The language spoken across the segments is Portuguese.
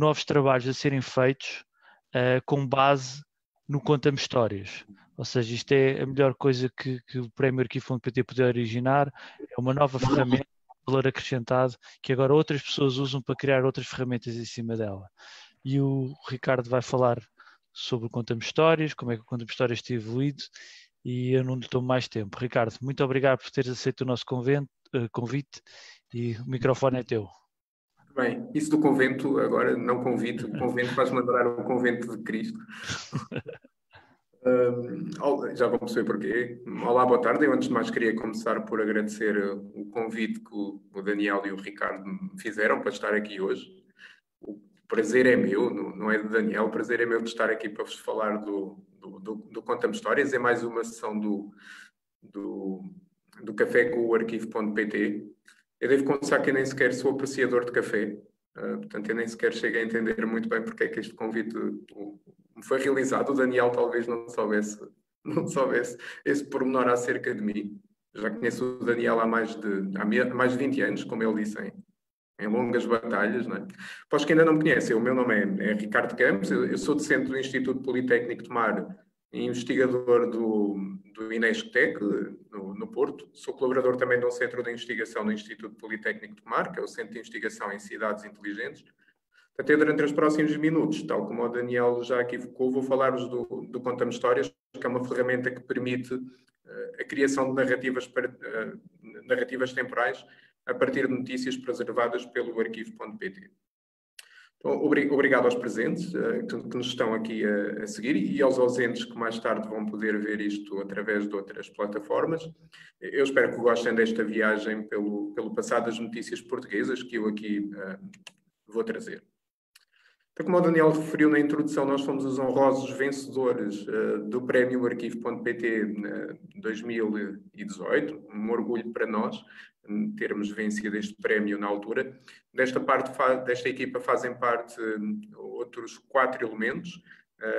novos trabalhos a serem feitos uh, com base no Conta-me Histórias. Ou seja, isto é a melhor coisa que, que o Prémio Arquivo.pt poder originar, é uma nova ferramenta, valor acrescentado, que agora outras pessoas usam para criar outras ferramentas em cima dela. E o Ricardo vai falar sobre o Conta-me Histórias, como é que o Conta-me Histórias tem evoluído, e eu não lhe tomo mais tempo. Ricardo, muito obrigado por teres aceito o nosso eh, convite e o microfone é teu. Bem, isso do convento, agora não convite, o convento faz mandar o convento de Cristo. um, já vão perceber porquê. Olá, boa tarde. Eu, antes de mais, queria começar por agradecer o convite que o Daniel e o Ricardo me fizeram para estar aqui hoje. O prazer é meu, não é do Daniel, o prazer é meu de estar aqui para vos falar do, do, do, do Conta-me Histórias. É mais uma sessão do, do, do Café com o Arquivo.pt. Eu devo confessar que eu nem sequer sou apreciador de café, uh, portanto, eu nem sequer chego a entender muito bem porque é que este convite me foi realizado. O Daniel talvez não soubesse, não soubesse esse pormenor acerca de mim. Já conheço o Daniel há mais de, há mais de 20 anos, como ele disse, em, em longas batalhas. Não é? Para os que ainda não me conhecem, o meu nome é, é Ricardo Campos, eu, eu, sou docente do Instituto Politécnico de Mar investigador do, do Inesctec, no, no, Porto. Sou colaborador também de um centro de investigação no Instituto Politécnico de Mar, que é o Centro de Investigação em Cidades Inteligentes. Até durante os próximos minutos, tal como o Daniel já aqui focou, vou falar-vos do, do Contamos Histórias, que é uma ferramenta que permite uh, a criação de narrativas, para, uh, narrativas temporais a partir de notícias preservadas pelo arquivo.pt. Então, obrigado aos presentes uh, que, nos estão aqui a, seguir e aos ausentes que mais tarde vão poder ver isto através de outras plataformas. Eu espero que gostem desta viagem pelo, pelo passado das notícias portuguesas que eu aqui uh, vou trazer. Então, como o Daniel referiu na introdução, nós fomos os honrosos vencedores uh, do Prémio Arquivo.pt 2018, um orgulho para nós termos vencido este prémio na altura. Desta parte, desta equipa fazem parte um, outros quatro elementos,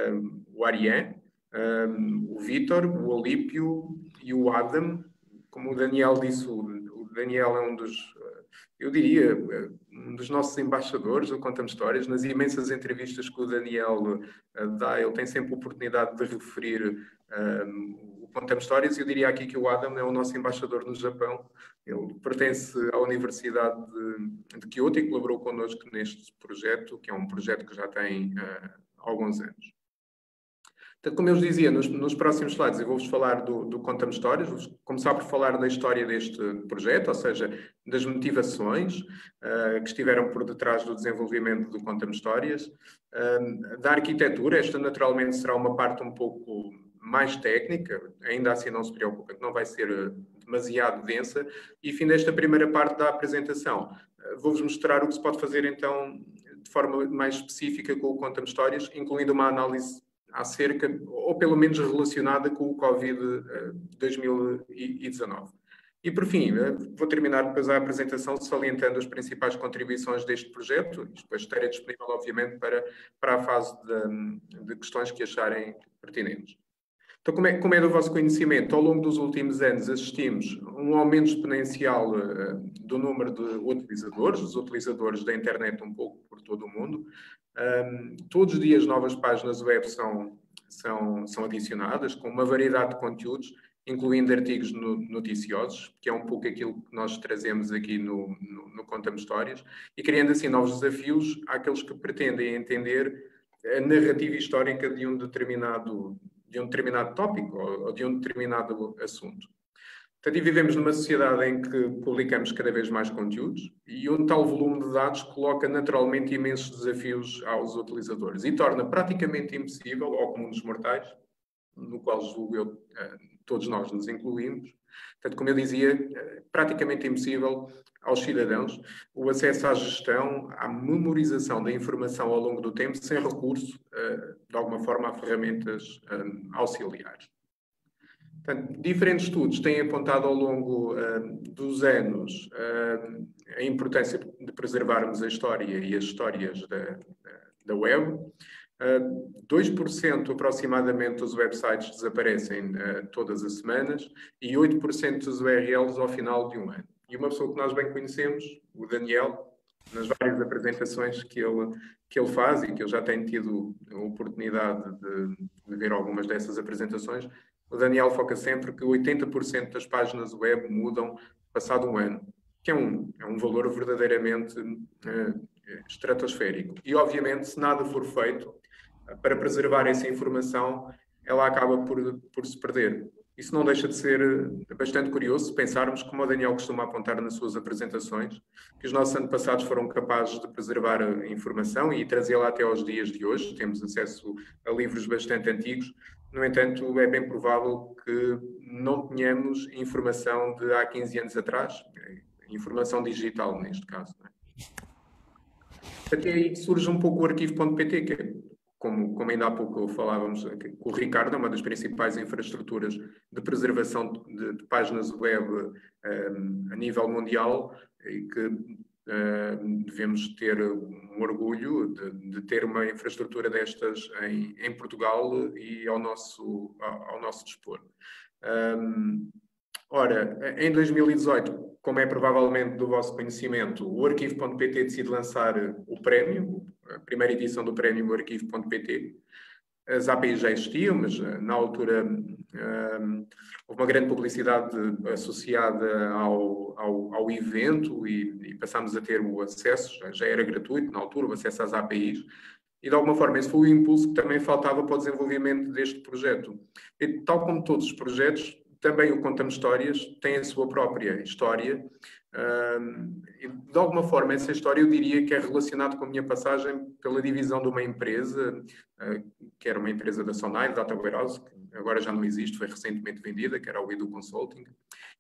um, o Ariane, um, o Vitor, o Olímpio e o Adam. Como o Daniel disse, o, Daniel é um dos, eu diria, um dos nossos embaixadores do Conta-me Histórias. Nas imensas entrevistas que o Daniel uh, dá, ele tem sempre a oportunidade de referir contamos histórias. Eu diria aqui que o Adam é o nosso embaixador no Japão. Ele pertence à Universidade de, de Kyoto e colaborou connosco neste projeto, que é um projeto que já tem uh, alguns anos. Então, como eu vos dizia, nos, nos próximos slides eu vou-vos falar do, do Histórias, vou começar por falar da história deste projeto, ou seja, das motivações uh, que estiveram por detrás do desenvolvimento do Contamos Histórias, uh, da arquitetura, esta naturalmente será uma parte um pouco mais técnica, ainda assim não se preocupa, que não vai ser eh, demasiado densa. E fim desta primeira parte da apresentação, eh, vou-vos mostrar o que se pode fazer então de forma mais específica com o Conta-me Histórias, incluindo uma análise acerca, ou pelo menos relacionada com o Covid-2019. Eh, e por fim, vou terminar depois a apresentação salientando as principais contribuições deste projeto, e depois estarei disponível, obviamente, para, para a fase de, de questões que acharem pertinentes. Então, como é, como é do vosso conhecimento, ao longo dos últimos anos assistimos um aumento exponencial uh, do número de utilizadores, dos utilizadores da internet um pouco por todo o mundo. Um, todos os dias novas páginas web são, são, são adicionadas, com uma variedade de conteúdos, incluindo artigos no, noticiosos, que é um pouco aquilo que nós trazemos aqui no, no, no Contamos Histórias, e criando assim novos desafios àqueles que pretendem entender a narrativa histórica de um determinado de um determinado tópico ou, de um determinado assunto. Portanto, vivemos numa sociedade em que publicamos cada vez mais conteúdos e um tal volume de dados coloca naturalmente imensos desafios aos utilizadores e torna praticamente impossível ao comum dos mortais, no qual julgo eu, eh, todos nós nos incluímos, portanto, como eu dizia, eh, praticamente impossível aos cidadãos o acesso à gestão, à memorização da informação ao longo do tempo, sem recurso, uh, de alguma forma, a ferramentas uh, auxiliares. Portanto, diferentes estudos têm apontado ao longo uh, dos anos a importância de preservarmos a história e as histórias da, da web. Uh, 2% aproximadamente dos websites desaparecem uh, todas as semanas e 8% dos URLs ao final de um ano e uma pessoa que nós bem conhecemos, o Daniel, nas várias apresentações que ele, que ele faz e que eu já tenho tido a oportunidade de, de ver algumas dessas apresentações, o Daniel foca sempre que 80% das páginas web mudam passado um ano, que é um, é um valor verdadeiramente uh, estratosférico. E, obviamente, se nada for feito para preservar essa informação, ela acaba por, por se perder. Isso não deixa de ser eh, bastante curioso pensarmos, como o Daniel costuma apontar nas suas apresentações, que os nossos antepassados foram capazes de preservar a informação e trazê-la até aos dias de hoje. Temos acesso a livros bastante antigos. No entanto, é bem provável que não tenhamos informação de há 15 anos atrás, informação digital neste caso. É? Até aí surge um pouco o arquivo.pt, que é como, como ainda há pouco falávamos, o Ricardo é uma das principais infraestruturas de preservação de, de páginas web um, a nível mundial e que uh, devemos ter um orgulho de, de, ter uma infraestrutura destas em, em Portugal e ao nosso, ao, ao nosso dispor. Um, ora, em 2018, como é provavelmente do vosso conhecimento, o arquivo.pt decide lançar o prémio, a primeira edição do prémio arquivo.pt. As APIs já existiam, mas eh, na altura um, houve uma grande publicidade associada ao, ao, ao evento e, e, passámos a ter o acesso, já, já era gratuito na altura, o acesso às APIs, e de alguma forma esse foi o impulso que também faltava para o desenvolvimento deste projeto. E, tal como todos os projetos, também o Conta-me Histórias tem a sua própria história de alguma forma, essa história eu diria que é relacionada com a minha passagem pela divisão de uma empresa, uh, que era uma empresa da Sonai, Data Warehouse, que agora já não existe, foi recentemente vendida, que era o Edu Consulting.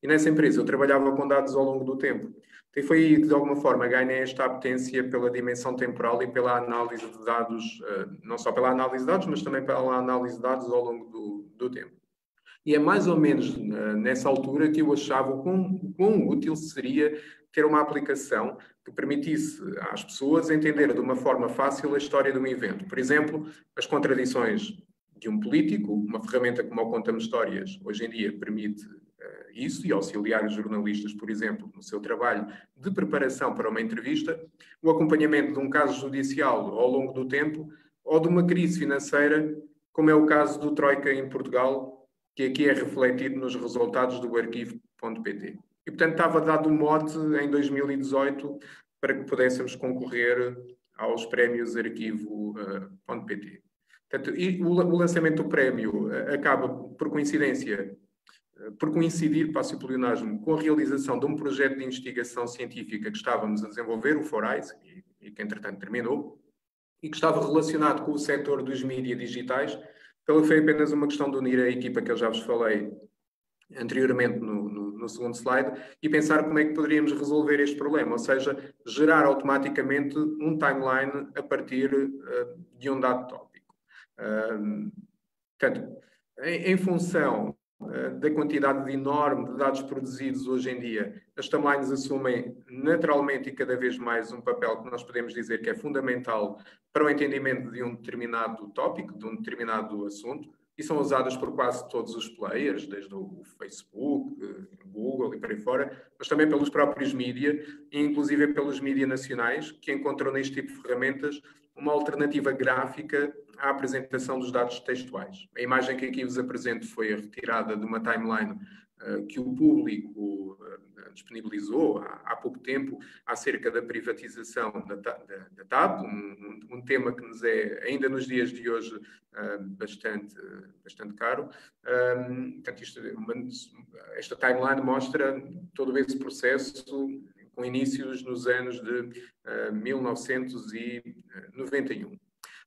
E nessa empresa eu trabalhava com dados ao longo do tempo. E foi aí de alguma forma, ganhei esta apetência pela dimensão temporal e pela análise de dados, uh, não só pela análise de dados, mas também pela análise de dados ao longo do, do tempo. E é mais ou menos uh, nessa altura que eu achava o quão, quão útil seria ter uma aplicação que permitisse às pessoas entender de uma forma fácil a história de um evento. Por exemplo, as contradições de um político, uma ferramenta como o Conta-me Histórias, hoje em dia permite uh, isso e auxiliar os jornalistas, por exemplo, no seu trabalho de preparação para uma entrevista, o acompanhamento de um caso judicial ao longo do tempo ou de uma crise financeira, como é o caso do Troika em Portugal, que aqui é refletido nos resultados do arquivo.pt. E, portanto, estava dado o mote em 2018 para que pudéssemos concorrer aos prémios arquivo.pt. Portanto, e o lançamento do prémio eh, acaba, por coincidência, eh, por coincidir, passo o plionasmo, com a realização de um projeto de investigação científica que estávamos a desenvolver, o FORAIS, e, e que entretanto terminou, e que estava relacionado com o setor dos mídias digitais, então foi apenas uma questão de unir a equipa que eu já vos falei anteriormente no, no, no, segundo slide e pensar como é que poderíamos resolver este problema, ou seja, gerar automaticamente um timeline a partir uh, de um dado tópico. Uh, portanto, em, em função da quantidade enorme de dados produzidos hoje em dia, as timelines assumem naturalmente e cada vez mais um papel que nós podemos dizer que é fundamental para o entendimento de um determinado tópico, de um determinado assunto, e são usadas por quase todos os players, desde o Facebook, Google e por aí fora, mas também pelos próprios mídia, e inclusive pelos mídia nacionais, que encontram neste tipo de ferramentas uma alternativa gráfica à apresentação dos dados textuais. A imagem que aqui vos apresento foi retirada de uma timeline uh, que o público uh, disponibilizou há, pouco tempo acerca da privatização da, TAP, um, tema que nos é, ainda nos dias de hoje, uh, bastante, bastante caro. Um, portanto, isto, uma, esta timeline mostra todo esse processo com inícios nos anos de uh, 1991.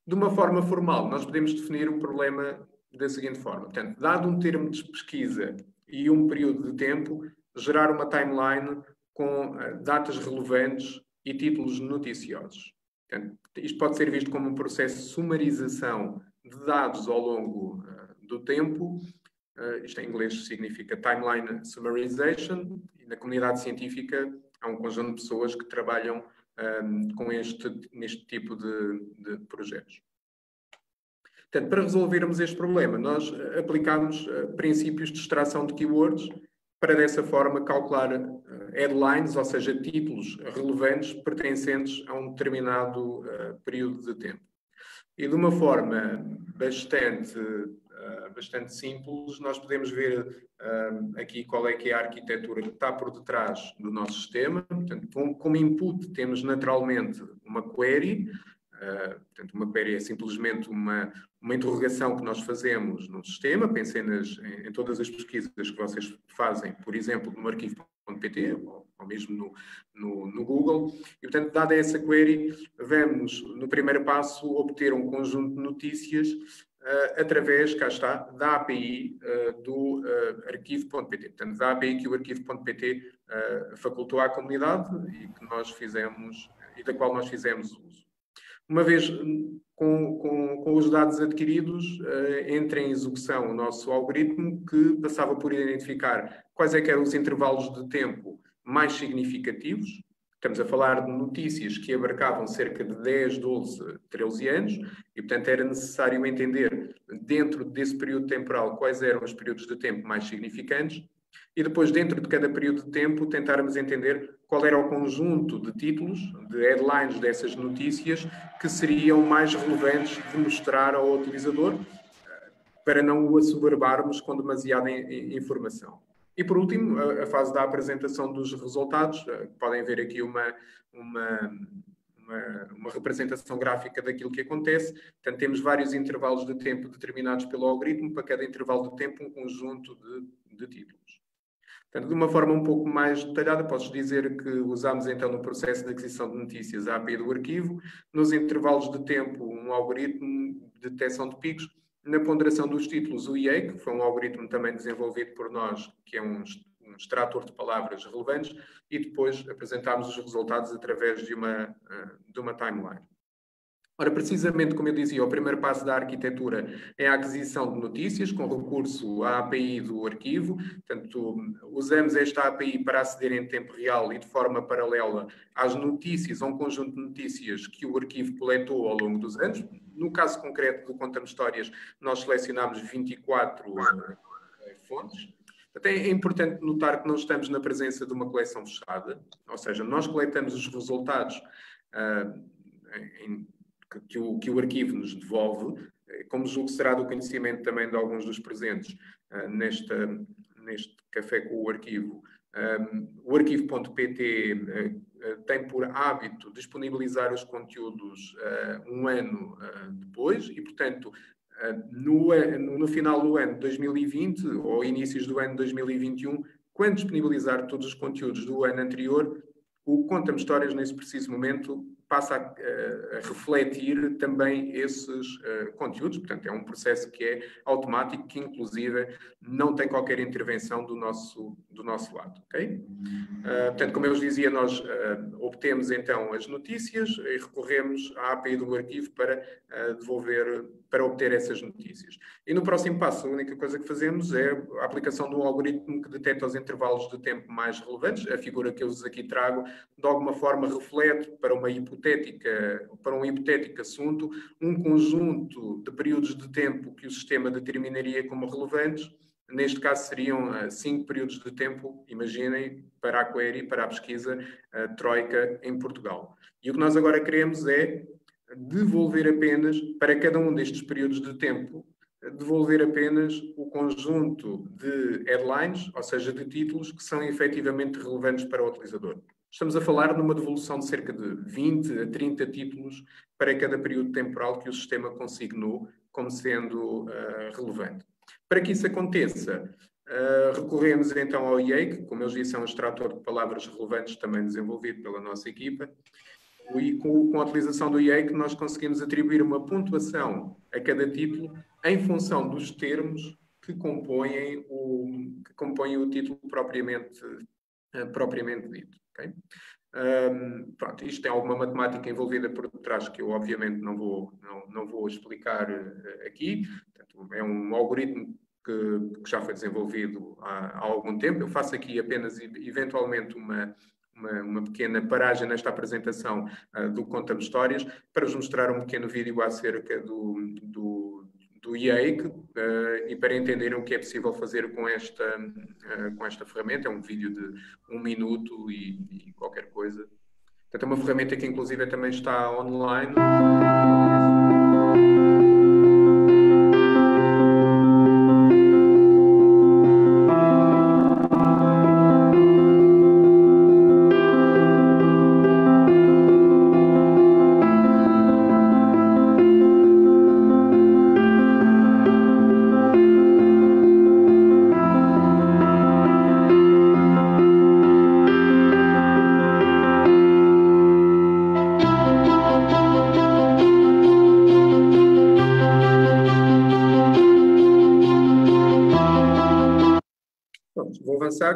De uma forma formal, nós podemos definir o problema da seguinte forma: portanto, dado um termo de pesquisa e um período de tempo, gerar uma timeline com uh, datas relevantes e títulos noticiosos. Portanto, isto pode ser visto como um processo de sumarização de dados ao longo uh, do tempo. Uh, isto em inglês significa Timeline Summarization, e na comunidade científica há um conjunto de pessoas que trabalham um, com este, neste tipo de, de projetos. Portanto, para resolvermos este problema, nós aplicamos uh, princípios de extração de keywords para dessa forma calcular headlines, ou seja, títulos relevantes pertencentes a um determinado período de tempo. E de uma forma bastante uh, bastante simples, nós podemos ver uh, aqui qual é que é a arquitetura que está por detrás do nosso sistema. Portanto, como input temos naturalmente uma query, Uh, portanto, uma query é simplesmente uma, uma interrogação que nós fazemos no sistema. Pensem nas, em, em, todas as pesquisas que vocês fazem, por exemplo, no arquivo.pt ou, ou, mesmo no, no, no, Google. E, portanto, dada essa query, vamos, no primeiro passo, obter um conjunto de notícias através, cá está, da API eh, do uh, arquivo.pt. Portanto, da API que o arquivo.pt facultou à comunidade e que nós fizemos, e da qual nós fizemos uso. Uma vez com, com, com os dados adquiridos, entra em execução o nosso algoritmo que passava por identificar quais é que eram os intervalos de tempo mais significativos Estamos a falar de notícias que abarcavam cerca de 10, 12, 13 anos e, portanto, era necessário entender, dentro desse período temporal, quais eram os períodos de tempo mais significantes e depois, dentro de cada período de tempo, tentarmos entender qual era o conjunto de títulos, de headlines dessas notícias que seriam mais relevantes de mostrar ao utilizador eh, para não o assoberbarmos com demasiada informação. E por último, a, a fase da apresentação dos resultados. Uh, podem ver aqui uma, uma, uma, uma, representação gráfica daquilo que acontece. Portanto, temos vários intervalos de tempo determinados pelo algoritmo, para cada intervalo de tempo um conjunto de, de títulos. Portanto, de uma forma um pouco mais detalhada, posso dizer que usamos então no processo de aquisição de notícias a API do arquivo, nos intervalos de tempo um algoritmo de detecção de picos, na ponderação dos títulos, o IE, que foi um algoritmo também desenvolvido por nós, que é um, um extrator de palavras relevantes, e depois apresentámos os resultados através de uma, eh, de uma timeline. Ora, precisamente como eu dizia, o primeiro passo da arquitetura é a aquisição de notícias com recurso à API do arquivo. Portanto, usamos esta API para aceder em tempo real e de forma paralela às notícias, a um conjunto de notícias que o arquivo coletou ao longo dos anos. No caso concreto do Conta-me Histórias, nós selecionámos 24 eh, fontes. Até é importante notar que não estamos na presença de uma coleção fechada, ou seja, nós coletamos os resultados uh, em que o, que o arquivo nos devolve, eh, como julgo será do conhecimento também de alguns dos presentes uh, nesta, neste café com o arquivo. Um, o arquivo.pt uh, tem por hábito disponibilizar os conteúdos uh, um ano depois e, portanto, no, no, final do ano de 2020 ou inícios do ano de 2021, quando disponibilizar todos os conteúdos do ano anterior, o Conta-me Histórias, nesse preciso momento, passa a, a, refletir também esses uh, conteúdos. Portanto, é um processo que é automático, que inclusive não tem qualquer intervenção do nosso, do nosso lado. Okay? Uh, portanto, como eu vos dizia, nós uh, obtemos então as notícias e recorremos à API do arquivo para devolver, para obter essas notícias. E no próximo passo, a única coisa que fazemos é a aplicação de um algoritmo que detecta os intervalos de tempo mais relevantes. A figura que eu vos aqui trago, de alguma forma, reflete para uma hipótese hipotética, para um hipotético assunto, um conjunto de períodos de tempo que o sistema determinaria como relevantes. Neste caso, seriam uh, cinco períodos de tempo, imaginem, para a query, para a pesquisa uh, Troika em Portugal. E o que nós agora queremos é devolver apenas, para cada um destes períodos de tempo, devolver apenas o conjunto de headlines, ou seja, de títulos que são efetivamente relevantes para o utilizador. Estamos a falar numa devolução de cerca de 20 a 30 títulos para cada período temporal que o sistema consignou como sendo uh, relevante. Para que isso aconteça, uh, recorremos então ao IE, que, como eu disse, é um extrator de palavras relevantes também desenvolvido pela nossa equipa. E com, com a utilização do IE, que nós conseguimos atribuir uma pontuação a cada título em função dos termos que compõem o, que compõem o título propriamente, uh, propriamente dito. Okay? Um, pronto, isto tem alguma matemática envolvida por trás que eu obviamente não vou, não, não vou explicar uh, aqui. Portanto, é um algoritmo que, que já foi desenvolvido há, há, algum tempo. Eu faço aqui apenas eventualmente uma, uma, uma, pequena paragem nesta apresentação uh, do Conta-me Histórias para vos mostrar um pequeno vídeo acerca do, do, do IAIC uh, e para entenderem o que é possível fazer com esta, uh, com esta ferramenta. É um vídeo de um minuto e, e qualquer coisa. Portanto, é uma ferramenta que inclusive também está online.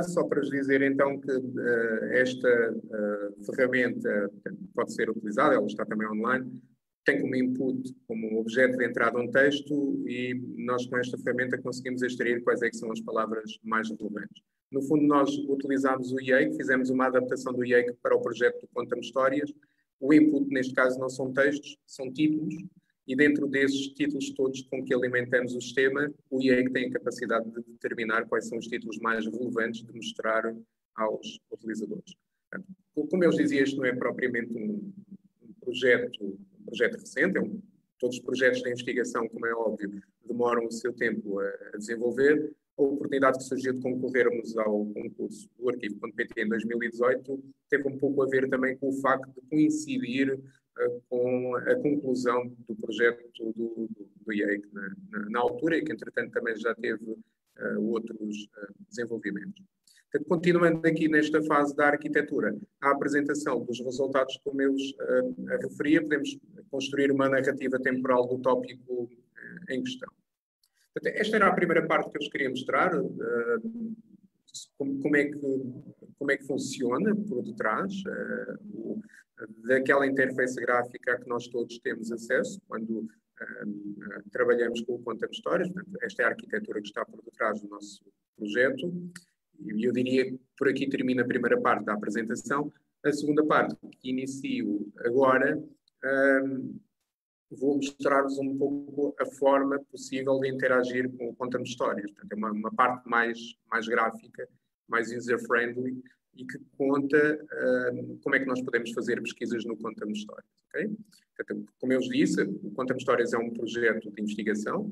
Só para vos dizer então que uh, esta uh, ferramenta pode ser utilizada, ela está também online, tem como input, como objeto de entrada um texto e nós com esta ferramenta conseguimos extrair quais é são as palavras mais relevantes. No fundo, nós utilizamos o IAIC, fizemos uma adaptação do IAIC para o projeto do Conta-me Histórias. O input, neste caso, não são textos, são títulos, e dentro desses títulos todos com que alimentamos o sistema, o IEC tem a capacidade de determinar quais são os títulos mais relevantes de mostrar aos utilizadores. Como eu dizia, este não é propriamente um, projeto, um projeto recente, é um, todos os projetos de investigação, como é óbvio, demoram o seu tempo a, a desenvolver. A oportunidade que surgiu de concorrermos ao concurso do arquivo.pt em 2018 teve um pouco a ver também com o facto de coincidir com a conclusão do projeto do, do, IEIC na, na, na, altura e que, entretanto, também já teve uh, outros uh, desenvolvimentos. Portanto, continuando aqui nesta fase da arquitetura, a apresentação dos resultados, como eu uh, referia, podemos construir uma narrativa temporal do tópico em questão. Portanto, esta era a primeira parte que eu vos queria mostrar, como, é que, como é que funciona por detrás, o, daquela interface gráfica que nós todos temos acesso quando um, trabalhamos com o Conta de Histórias. Esta é a arquitetura que está por detrás do nosso projeto. E eu diria que por aqui termina a primeira parte da apresentação. A segunda parte, que inicio agora, um, vou mostrar-vos um pouco a forma possível de interagir com o Conta-me Histórias. Portanto, é uma, uma parte mais, mais gráfica, mais user-friendly, e que conta uh, como é que nós podemos fazer pesquisas no Conta-me Histórias. Okay? como eu disse, o Conta-me Histórias é um projeto de investigação,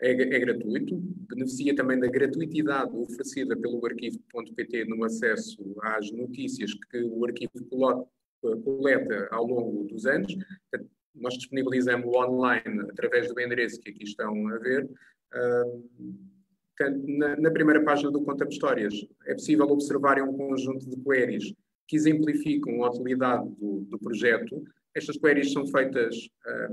é, é, gratuito, beneficia também da gratuitidade oferecida pelo arquivo.pt no acesso às notícias que o arquivo coleta ao longo dos anos. Nós disponibilizamos online através do endereço que aqui estão a ver. Portanto, na, na primeira página do Conta-me Histórias, é possível observar um conjunto de queries que exemplificam a utilidade do, do projeto. Estas queries são feitas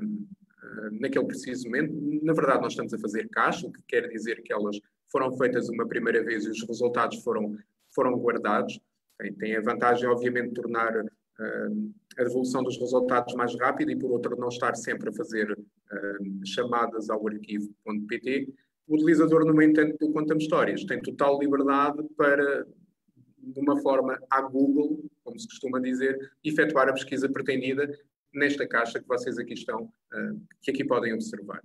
um, um, naquele preciso momento. Na verdade, nós estamos a fazer caixa, o que quer dizer que elas foram feitas uma primeira vez e os resultados foram, foram guardados. Tem, tem a vantagem, obviamente, de tornar a devolução dos resultados mais rápida e, por outro, não estar sempre a fazer hum, chamadas ao arquivo.pt o utilizador, no entanto, Conta-me Histórias tem total liberdade para, de uma forma à Google, como se costuma dizer, efetuar a pesquisa pretendida nesta caixa que vocês aqui estão, uh, que aqui podem observar.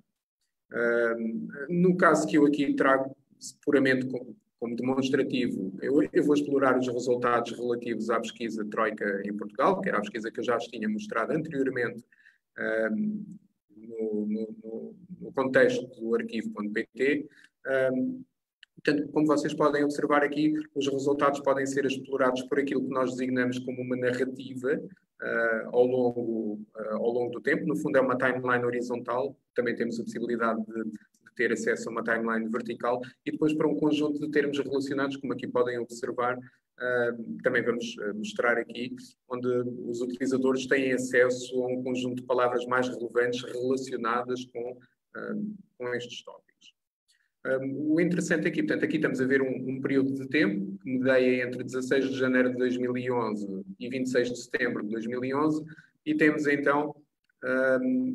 Uh, no caso que eu aqui trago puramente como demonstrativo, eu, eu, vou explorar os resultados relativos à pesquisa Troika em Portugal, que era a pesquisa que eu já vos tinha mostrado anteriormente uh, no, no, no contexto do arquivo.pt. Um, portanto, como vocês podem observar aqui, os resultados podem ser explorados por aquilo que nós designamos como uma narrativa uh, ao, longo, uh, ao longo do tempo. No fundo, é uma timeline horizontal, também temos a possibilidade de, de ter acesso a uma timeline vertical e depois para um conjunto de termos relacionados, como aqui podem observar, Uh, também vamos uh, mostrar aqui, onde os utilizadores têm acesso a um conjunto de palavras mais relevantes relacionadas com, uh, com estes tópicos. Um, o interessante aqui, portanto, aqui estamos a ver um, um, período de tempo que medeia entre 16 de janeiro de 2011 e 26 de setembro de 2011 e temos então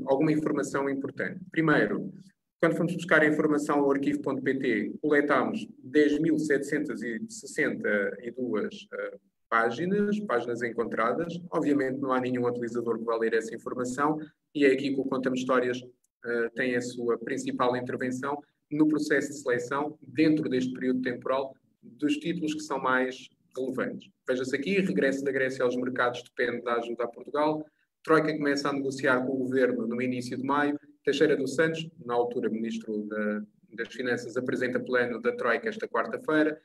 alguma informação importante. Primeiro, quando fomos buscar a informação ao arquivo.pt, coletámos 10.762 uh, páginas, páginas encontradas. Obviamente não há nenhum utilizador que vá ler essa informação e é aqui que o Conta-me Histórias uh, tem a sua principal intervenção no processo de seleção, dentro deste período temporal, dos títulos que são mais relevantes. Veja-se aqui, regresso da Grécia aos mercados depende da ajuda a Portugal, Troika começa a negociar com o governo no início de maio, Teixeira dos Santos, na altura ministro da, das Finanças, apresenta plano da Troika esta quarta-feira,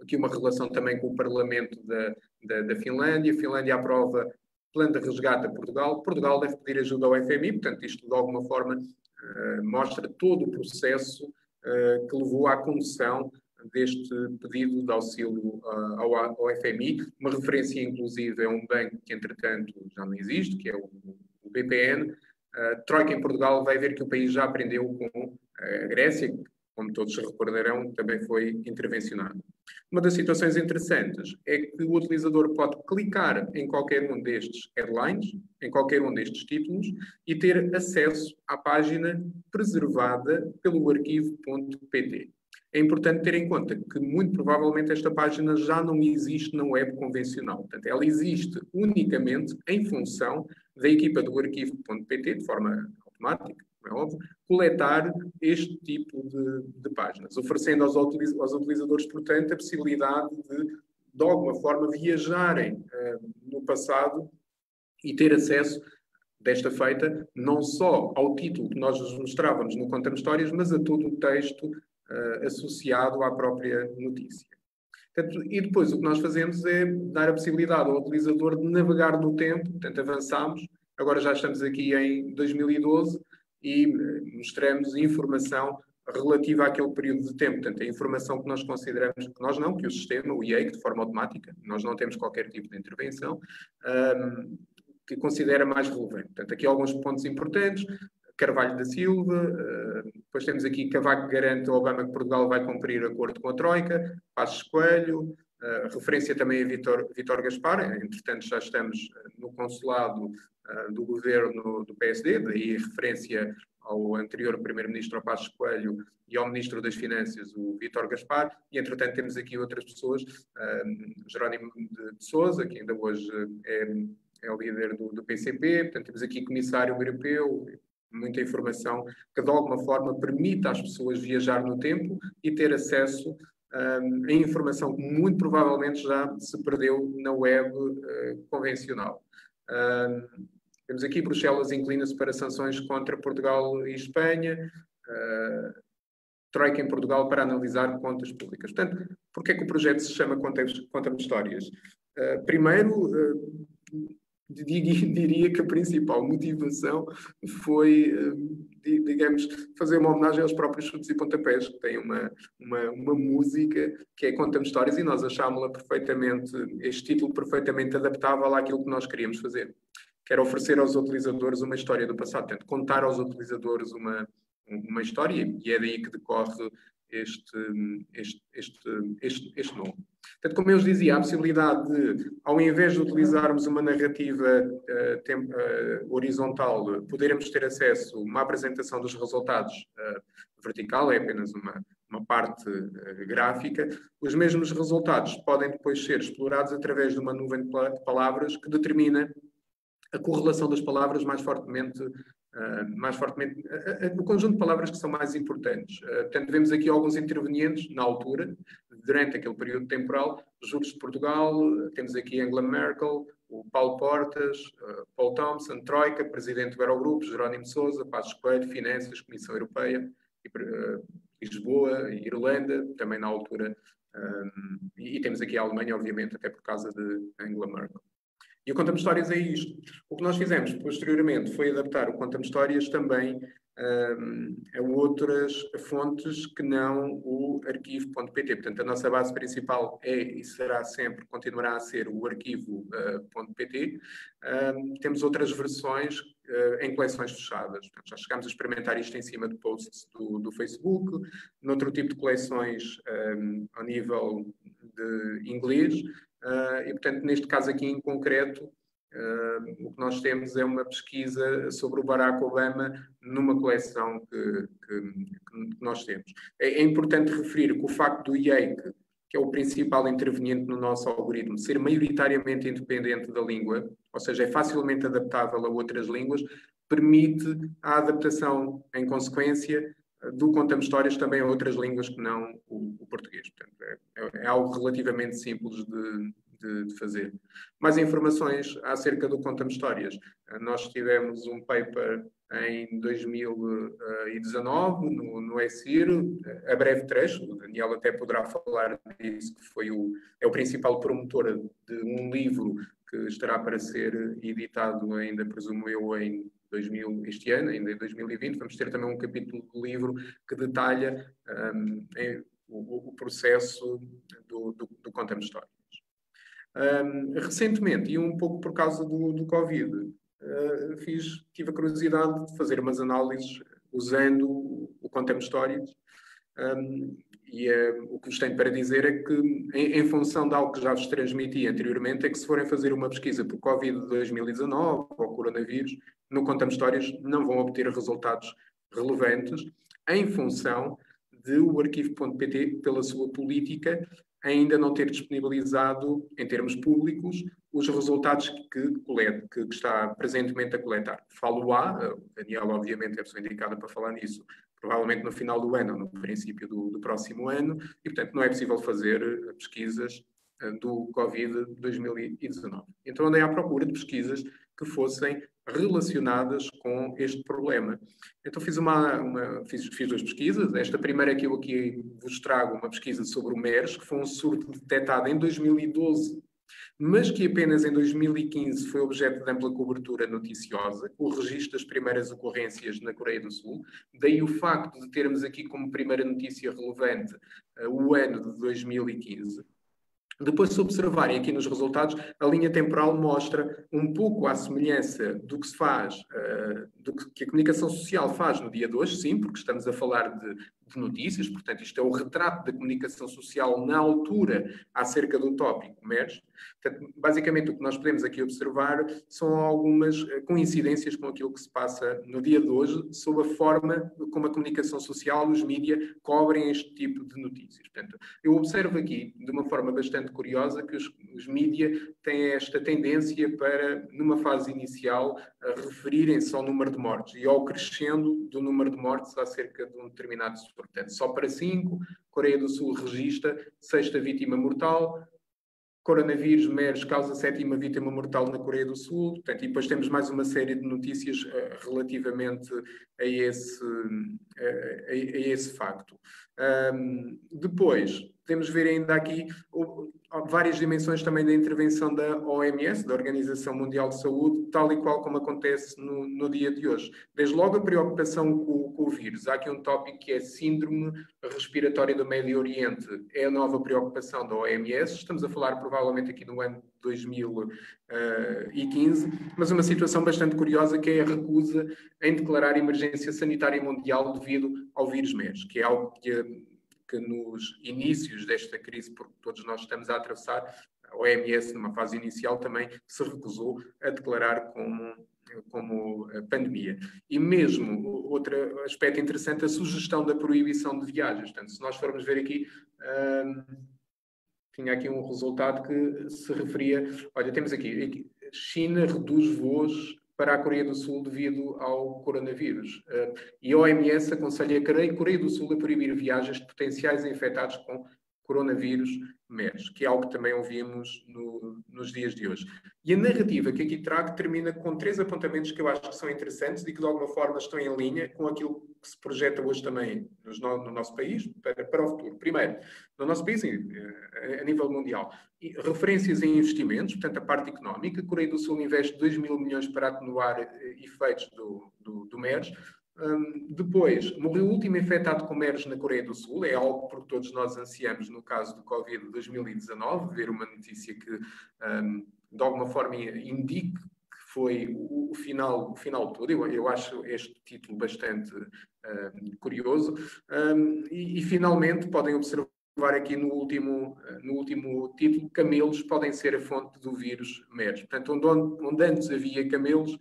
aqui uma relação também com o Parlamento da, da, da Finlândia, a Finlândia aprova plano de resgate a Portugal, Portugal deve pedir ajuda ao FMI, portanto isto de alguma forma uh, mostra todo o processo uh, que levou à concessão deste pedido de auxílio uh, ao, ao, FMI. Uma referência, inclusive, é um banco que, entretanto, já não existe, que é o, o BPN. Uh, Troika em Portugal vai ver que o país já aprendeu com a Grécia, que, como todos recordarão, também foi intervencionado. Uma das situações interessantes é que o utilizador pode clicar em qualquer um destes headlines, em qualquer um destes títulos, e ter acesso à página preservada pelo arquivo.pt. É importante ter em conta que, muito provavelmente, esta página já não existe na web convencional. Portanto, ela existe unicamente em função da equipa do arquivo.pt, de forma automática, é óbvio, coletar este tipo de, de páginas, oferecendo aos, utiliz aos, utilizadores, portanto, a possibilidade de, de alguma forma, viajarem uh, no passado e ter acesso desta feita, não só ao título que nós mostrávamos no Conta Histórias, mas a todo o texto uh, associado à própria notícia. Portanto, e depois o que nós fazemos é dar a possibilidade ao utilizador de navegar no tempo, portanto avançamos, agora já estamos aqui em 2012 e eh, mostramos informação relativa àquele período de tempo. Portanto, a informação que nós consideramos, que nós não, que o sistema, o IEIC, de forma automática, nós não temos qualquer tipo de intervenção, um, que considera mais relevante. Portanto, aqui alguns pontos importantes. Carvalho da Silva, uh, depois temos aqui Cavaco garante ao Obama que Portugal vai cumprir acordo com a Troika, Passos Coelho, uh, referência também a Vitor, Vitor Gaspar, entretanto já estamos no consulado do governo do PSD, daí referência ao anterior Primeiro-Ministro Passos Coelho e ao Ministro das Finanças, o Vítor Gaspar, e entretanto temos aqui outras pessoas, Jerónimo de Souza, que ainda hoje é, é o líder do, do PCP, portanto temos aqui Comissário Europeu, muita informação que de alguma forma permita às pessoas viajar no tempo e ter acesso um, a informação que muito provavelmente já se perdeu na web uh, convencional. Um, temos aqui Bruxelas inclina-se para sanções contra Portugal e Espanha, uh, Troika em Portugal para analisar contas públicas. Portanto, por que é que o projeto se chama Conta-me Histórias? Uh, primeiro, uh, diria que a principal motivação foi, eh, digamos, fazer uma homenagem aos próprios chutes e pontapés, que têm uma, uma, uma música que é Conta-me Histórias e nós achámos-la perfeitamente, este título perfeitamente adaptável àquilo que nós queríamos fazer. Quero oferecer aos utilizadores uma história do passado, portanto, contar aos utilizadores uma, uma história e é daí que decorre este, este, este, este, este nome. Portanto, como eu os dizia, a possibilidade de, ao invés de utilizarmos uma narrativa uh, tem, uh, horizontal, podermos ter acesso a uma apresentação dos resultados uh, vertical, é apenas uma, uma parte gráfica, os mesmos resultados podem depois ser explorados através de uma nuvem de palavras que determina a correlação das palavras mais fortemente mais fortemente, uh, uh, o conjunto de palavras que são mais importantes. portanto, vemos aqui alguns intervenientes na altura, durante aquele período temporal, juros de Portugal, temos aqui Angela Merkel, o Paulo Portas, Paul Thompson, Troika, Presidente do Eurogrupo, Jerónimo Sousa, Passos Coelho, Finanças, Comissão Europeia, Lisboa, Irlanda, também na altura, e temos aqui a Alemanha, obviamente, até por causa de Angela Merkel. E o Conta-me Histórias é isto. O que nós fizemos posteriormente foi adaptar o Conta-me Histórias também um, a outras fontes que não o arquivo.pt. Portanto, a nossa base principal é e será sempre, continuará a ser o arquivo.pt. Uh, um, temos outras versões em coleções fechadas. Portanto, já chegámos a experimentar isto em cima de posts do, do Facebook, noutro tipo de coleções um, ao nível de inglês, e, portanto, neste caso aqui em concreto, uh, o que nós temos é uma pesquisa sobre o Barack Obama numa coleção que, que, que nós temos. É, é, importante referir que o facto do IEIC, que é o principal interveniente no nosso algoritmo, ser maioritariamente independente da língua, ou seja, é facilmente adaptável a outras línguas, permite a adaptação em consequência do contamos histórias também a outras línguas que não o, o português. Portanto, é, é, algo relativamente simples de, de, de, fazer. Mais informações acerca do contamos histórias. Nós tivemos um paper em 2019 no, no ESIR, a breve trecho, o Daniel até poderá falar disso, que foi o, é o principal promotor de um livro que estará para ser editado ainda, presumo eu, em 2000, este ano, ainda em 2020. Vamos ter também um capítulo do livro que detalha um, o, o, processo do, do, do Contamos Histórias. Um, recentemente, e um pouco por causa do, do Covid, uh, fiz, tive a curiosidade de fazer umas análises usando o Contamos Histórias. Um, e uh, o que vos tenho para dizer é que, em, em, função de algo que já vos transmiti anteriormente, é que se forem fazer uma pesquisa por Covid 2019 ou coronavírus, no Contamos Histórias não vão obter resultados relevantes em função de o arquivo.pt, pela sua política, ainda não ter disponibilizado, em termos públicos, os resultados que, colete, que está presentemente a coletar. Falo-á, Daniel, obviamente, é a pessoa indicada para falar nisso, provavelmente no final do ano ou no princípio do, do próximo ano, e, portanto, não é possível fazer pesquisas eh, do Covid 2019. Então, andei à procura de pesquisas que fossem relacionadas com este problema. Então fiz, uma, uma fiz, fiz, duas pesquisas. Esta primeira que eu aqui vos trago, uma pesquisa sobre o MERS, que foi um surto detectado em 2012, mas que apenas em 2015 foi objeto de ampla cobertura noticiosa, o registro das primeiras ocorrências na Coreia do Sul. Daí o facto de termos aqui como primeira notícia relevante uh, o ano de 2015. Depois, se observarem aqui nos resultados, a linha temporal mostra um pouco à semelhança do que se faz, uh, do que a comunicação social faz no dia de hoje, sim, porque estamos a falar de, de notícias, portanto, isto é o retrato da comunicação social na altura acerca do tópico MERS. Portanto, basicamente, o que nós podemos aqui observar são algumas eh, coincidências com aquilo que se passa no dia de hoje, sobre a forma como a comunicação social, os mídias, cobrem este tipo de notícias. Portanto, eu observo aqui, de uma forma bastante curiosa, que os, os mídias têm esta tendência para, numa fase inicial, referirem-se ao número de mortes e ao crescendo do número de mortes acerca de um determinado Portanto, só para cinco, Coreia do Sul registra sexta vítima mortal, coronavírus MERS causa sétima vítima mortal na Coreia do Sul, portanto, e depois temos mais uma série de notícias uh, relativamente a esse, uh, a, a, esse facto. Um, depois, podemos ver ainda aqui várias dimensões também da intervenção da OMS, da Organização Mundial de Saúde, tal e qual como acontece no, no dia de hoje. Desde logo a preocupação com, com, o vírus. Há aqui um tópico que é síndrome respiratória do Médio Oriente. É a nova preocupação da OMS. Estamos a falar provavelmente aqui no ano 2015, mas uma situação bastante curiosa que é a recusa em declarar emergência sanitária mundial devido ao vírus MERS, que é algo que que nos inícios desta crise, porque todos nós estamos a atravessar, a OMS, numa fase inicial, também se recusou a declarar como, como pandemia. E mesmo, outro aspecto interessante, a sugestão da proibição de viagens. Portanto, se nós formos ver aqui, hum, tinha aqui um resultado que se referia, olha, temos aqui China reduz voos para a Coreia do Sul devido ao coronavírus. Uh, e a OMS aconselha a Coreia do Sul a proibir viagens de potenciais infectados com coronavírus MERS, que é algo que também ouvimos no, nos dias de hoje. E a narrativa que aqui trago termina com três apontamentos que eu acho que são interessantes e que de alguma forma estão em linha com aquilo que se projeta hoje também no, no nosso país para, para, o futuro. Primeiro, no nosso país, eh, a nível mundial, referências em investimentos, portanto, a parte económica. A Coreia do Sul investe 2 mil milhões para atenuar eh, efeitos do, do, do MERS. Um, depois, morreu o último infectado com MERS na Coreia do Sul, é algo que todos nós ansiamos no caso do Covid 2019, ver uma notícia que, um, de alguma forma, indique que foi o, final, o final de tudo. Eu, eu acho este título bastante curioso. E, e, finalmente, podem observar aqui no último, no último título, camelos podem ser a fonte do vírus MERS. Portanto, onde, onde antes havia camelos,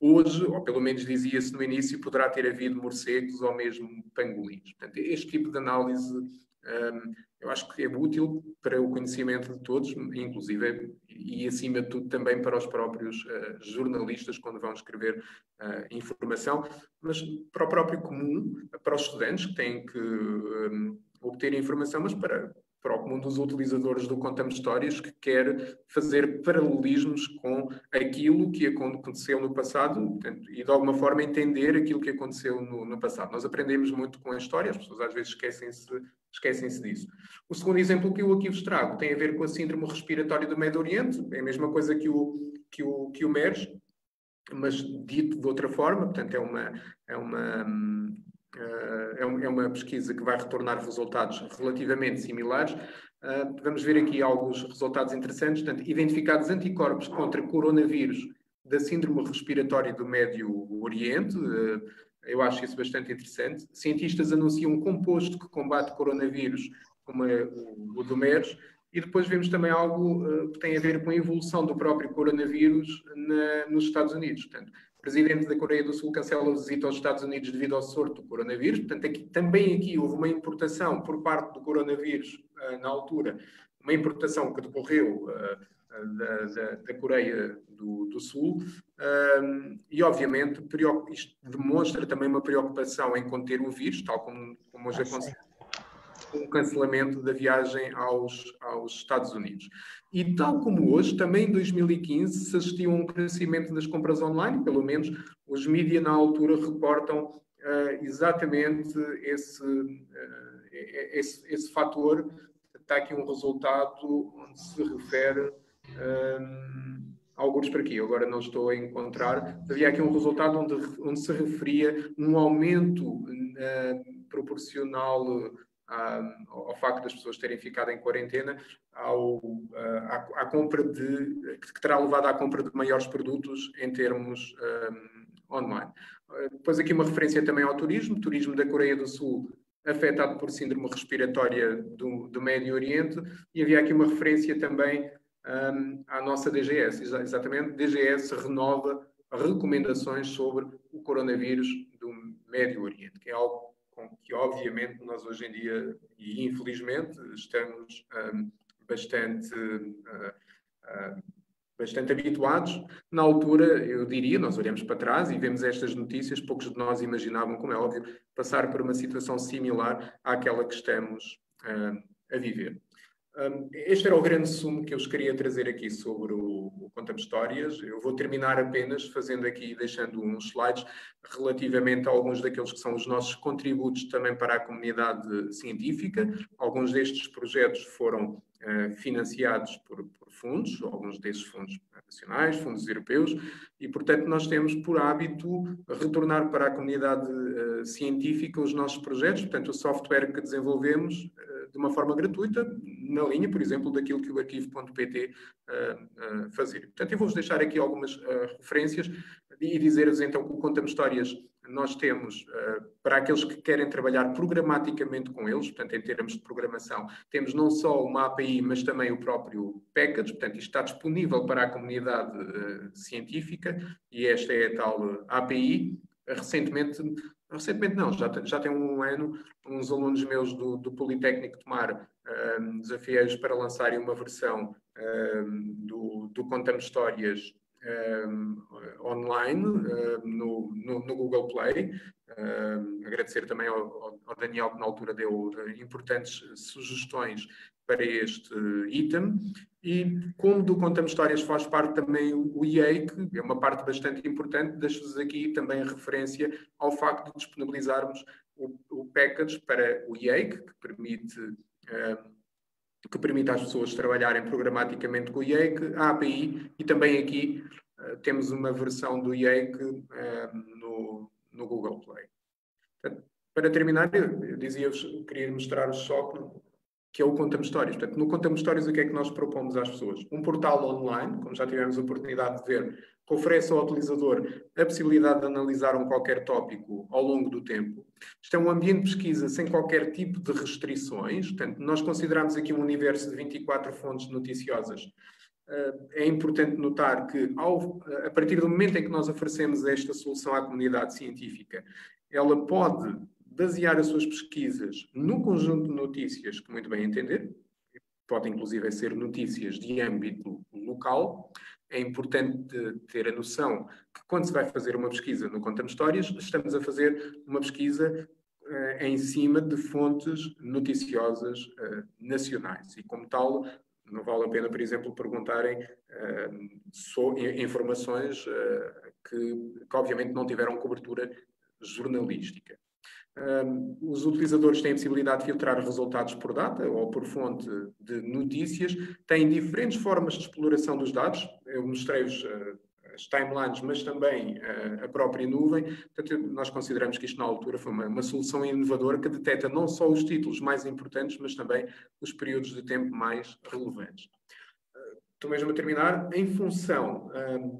Hoje, ou pelo menos dizia-se no início, poderá ter havido morcegos ou mesmo pangolins. Portanto, este tipo de análise um, eu acho que é útil para o conhecimento de todos, inclusive e acima de tudo também para os próprios uh, jornalistas quando vão escrever uh, informação, mas para o próprio comum, para os estudantes que têm que um, obter informação, mas para para o comum dos utilizadores do Contamos Histórias que quer fazer paralelismos com aquilo que aconteceu no passado portanto, e de alguma forma entender aquilo que aconteceu no, no, passado. Nós aprendemos muito com a história, as pessoas às vezes esquecem-se esquecem disso. O segundo exemplo que eu aqui vos trago tem a ver com a síndrome respiratória do Médio Oriente, é a mesma coisa que o, que o, que o MERS, mas dito de outra forma, portanto é uma, é uma hum, é, é uma pesquisa que vai retornar resultados relativamente similares. Eh, vamos ver aqui alguns resultados interessantes. Portanto, identificados anticorpos contra coronavírus da síndrome respiratória do Médio Oriente. Eh, eu acho isso bastante interessante. Cientistas anunciam um composto que combate coronavírus, como é o, do MERS, e depois vemos também algo que tem a ver com a evolução do próprio coronavírus na, nos Estados Unidos. Portanto, o presidente da Coreia do Sul cancela a visita aos Estados Unidos devido ao sorto do coronavírus. Portanto, aqui, também aqui houve uma importação por parte do coronavírus uh, na altura, uma importação que decorreu uh, da, da, da, Coreia do, do Sul. e, obviamente, isto demonstra também uma preocupação em conter o vírus, tal como, como hoje ah, acontece com o cancelamento da viagem aos, aos Estados Unidos. E tal como hoje, também em 2015 se assistiu a um crescimento das compras online, pelo menos os mídias na altura reportam uh, exatamente esse, uh, esse, esse fator. Está aqui um resultado onde se refere um, alguns para aqui, agora não estou a encontrar. Havia aqui um resultado onde, onde se referia um aumento uh, proporcional ao facto das pessoas terem ficado em quarentena, ao, à, à, compra de, que terá levado à compra de maiores produtos em termos um, online. Depois aqui uma referência também ao turismo, turismo da Coreia do Sul afetado por síndrome respiratória do, do Médio Oriente, e havia aqui uma referência também um, à nossa DGS, exatamente, DGS renova recomendações sobre o coronavírus do Médio Oriente, que é algo com que, obviamente, nós hoje em dia, e infelizmente, estamos um, bastante. Uh, uh, bastante habituados. Na altura, eu diria, nós olhamos para trás e vemos estas notícias, poucos de nós imaginavam, como é óbvio, passar por uma situação similar àquela que estamos uh, a viver. Este era o grande sumo que eu queria trazer aqui sobre o, o Contamos Histórias. Eu vou terminar apenas fazendo aqui, deixando uns slides relativamente a alguns daqueles que são os nossos contributos também para a comunidade científica. Alguns destes projetos foram uh, financiados por, por, fundos, alguns desses fundos nacionais, fundos europeus, e portanto nós temos por hábito retornar para a comunidade uh, científica os nossos projetos. Portanto, o software que desenvolvemos uh, de uma forma gratuita, na linha, por exemplo, daquilo que o arquivo.pt uh, eh, uh, eh, fazia. Portanto, eu vou-vos deixar aqui algumas uh, referências e dizer-vos então que o Conta-me Histórias nós temos, para aqueles que querem trabalhar programaticamente com eles, portanto, em termos de programação, temos não só uma API, mas também o próprio package, portanto, isto está disponível para a comunidade científica e esta é a tal API. Recentemente recentemente não, já, já tem um ano, uns alunos meus do, do Politécnico de Tomar um, desafiei-os para lançarem uma versão um, do, do Contamos Histórias online no, no, no, Google Play. agradecer também ao, ao, Daniel que na altura deu importantes sugestões para este item. E como do Contamos Histórias faz parte também o EA, que é uma parte bastante importante, deixo-vos aqui também referência ao facto de disponibilizarmos o, o package para o EA, que permite, que permite às pessoas trabalharem programaticamente com o EA, a API, e também aqui uh, temos uma versão do EA uh, no, no Google Play. Portanto, para terminar, eu, dizia-vos, queria mostrar-vos só que é o Conta-me Histórias. Portanto, no Conta-me Histórias, o que é que nós propomos às pessoas? Um portal online, como já tivemos a oportunidade de ver, que oferece ao utilizador a possibilidade de analisar um qualquer tópico ao longo do tempo. Isto é um ambiente de pesquisa sem qualquer tipo de restrições. Portanto, nós consideramos aqui um universo de 24 fontes noticiosas. Eh, é importante notar que, ao, a partir do momento em que nós oferecemos esta solução à comunidade científica, ela pode basear as suas pesquisas no conjunto de notícias que muito bem entender, pode inclusive ser notícias de âmbito local. É importante ter a noção que quando se vai fazer uma pesquisa no Conta Histórias, estamos a fazer uma pesquisa uh, em cima de fontes noticiosas uh, nacionais e, como tal, não vale a pena, por exemplo, perguntarem uh, so, informações que, que, obviamente, não tiveram cobertura jornalística. Um, os utilizadores têm a possibilidade de filtrar resultados por data ou por fonte de notícias, têm diferentes formas de exploração dos dados. Eu mostrei-vos uh, as timelines, mas também uh, a própria nuvem. Portanto, nós consideramos que isto, na altura, foi uma, uma, solução inovadora que detecta não só os títulos mais importantes, mas também os períodos de tempo mais relevantes. Estou mesmo a terminar. Em função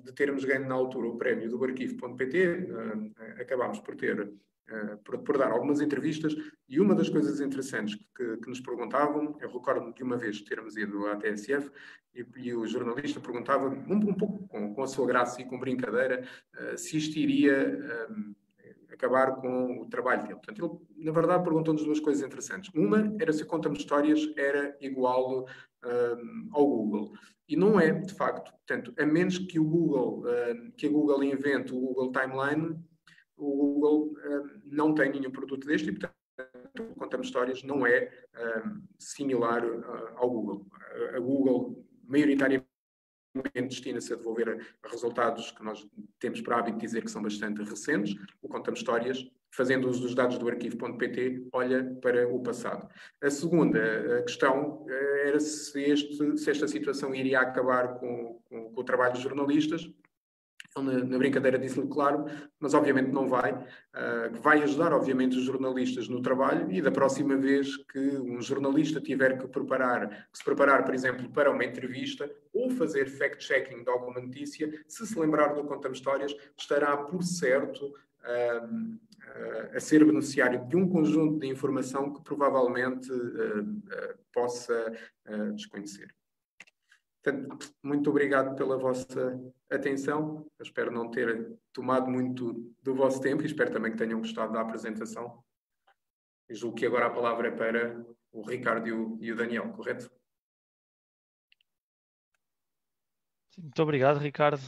de termos ganho na altura o prémio do arquivo.pt, acabámos por ter por, por, dar algumas entrevistas, e uma das coisas interessantes que, que nos perguntavam, eu recordo de uma vez termos ido à TSF, e, e o jornalista perguntava, um, um pouco com, com, a sua graça e com brincadeira, uh, se isto iria um, eh, acabar com o trabalho dele. Portanto, ele, na verdade, perguntou-nos duas coisas interessantes. Uma era se Conta-me Histórias era igual um, ao Google. E não é, de facto. Portanto, a menos que o Google, que a Google invente o Google Timeline, o Google uh, não tem nenhum produto deste e, portanto, Contamos Histórias não é uh, similar uh, ao Google. a Google, maioritariamente, destina-se a devolver resultados que nós temos por hábito dizer que são bastante recentes. O Contamos Histórias, fazendo uso dos dados do arquivo.pt, olha para o passado. A segunda questão era se, este, se esta situação iria acabar com, com, com o trabalho dos jornalistas na, na, brincadeira disse-lhe claro, mas obviamente não vai, uh, vai ajudar obviamente os jornalistas no trabalho e da próxima vez que um jornalista tiver que preparar, que se preparar, por exemplo, para uma entrevista ou fazer fact-checking de alguma notícia, se se lembrar do Contamos Histórias, estará por certo uh, uh, a ser beneficiário de um conjunto de informação que provavelmente possa desconhecer. Portanto, muito obrigado pela vossa atenção. Eu espero não ter tomado muito do vosso tempo e espero também que tenham gostado da apresentação. E julgo que agora a palavra é para o Ricardo e o, e o Daniel, correto? Muito obrigado, Ricardo.